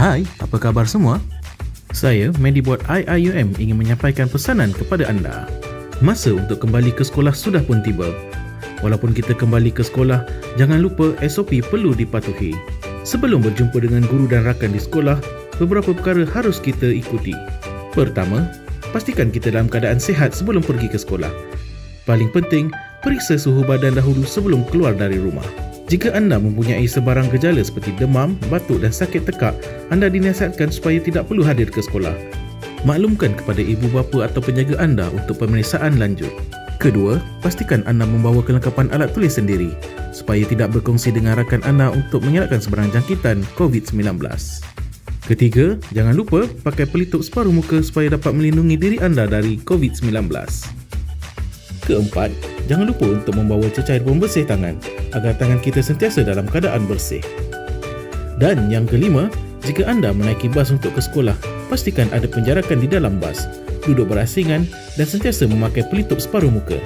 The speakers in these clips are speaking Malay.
Hai, apa khabar semua? Saya, Medibot IIUM ingin menyampaikan pesanan kepada anda. Masa untuk kembali ke sekolah sudah pun tiba. Walaupun kita kembali ke sekolah, jangan lupa SOP perlu dipatuhi. Sebelum berjumpa dengan guru dan rakan di sekolah, beberapa perkara harus kita ikuti. Pertama, pastikan kita dalam keadaan sihat sebelum pergi ke sekolah. Paling penting, periksa suhu badan dahulu sebelum keluar dari rumah. Jika anda mempunyai sebarang gejala seperti demam, batuk dan sakit tekak, anda dinasihatkan supaya tidak perlu hadir ke sekolah. Maklumkan kepada ibu bapa atau penjaga anda untuk pemeriksaan lanjut. Kedua, pastikan anda membawa kelengkapan alat tulis sendiri supaya tidak berkongsi dengan rakan anda untuk mengelakkan sebarang jangkitan COVID-19. Ketiga, jangan lupa pakai pelitup separuh muka supaya dapat melindungi diri anda dari COVID-19. Keempat, jangan lupa untuk membawa cecair pembersih tangan agar tangan kita sentiasa dalam keadaan bersih. Dan yang kelima, jika anda menaiki bas untuk ke sekolah, pastikan ada penjarakan di dalam bas, duduk berasingan dan sentiasa memakai pelitup separuh muka.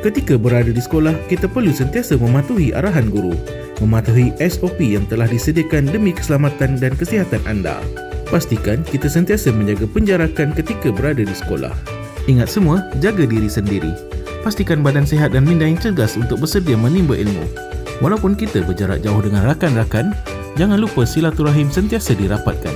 Ketika berada di sekolah, kita perlu sentiasa mematuhi arahan guru, mematuhi SOP yang telah disediakan demi keselamatan dan kesihatan anda. Pastikan kita sentiasa menjaga penjarakan ketika berada di sekolah. Ingat semua, jaga diri sendiri pastikan badan sihat dan minda yang cergas untuk bersedia menimba ilmu. Walaupun kita berjarak jauh dengan rakan-rakan, jangan lupa silaturahim sentiasa dirapatkan.